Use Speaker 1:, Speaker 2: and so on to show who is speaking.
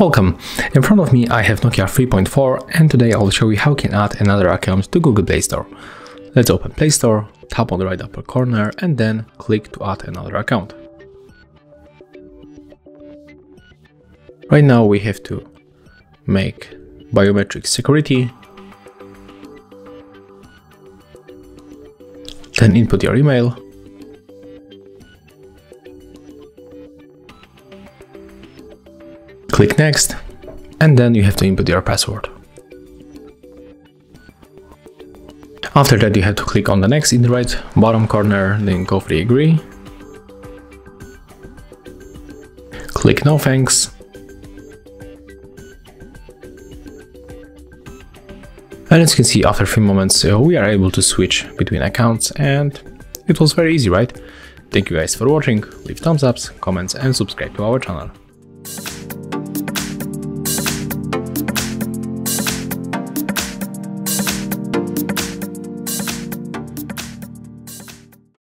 Speaker 1: Welcome! In front of me I have Nokia 3.4 and today I'll show you how you can add another account to Google Play Store. Let's open Play Store, tap on the right upper corner and then click to add another account. Right now we have to make biometric security, then input your email, Click next, and then you have to input your password. After that you have to click on the next in the right bottom corner, then go for the agree. Click no thanks. And as you can see, after a few moments, uh, we are able to switch between accounts and it was very easy, right? Thank you guys for watching, leave thumbs ups, comments and subscribe to our channel.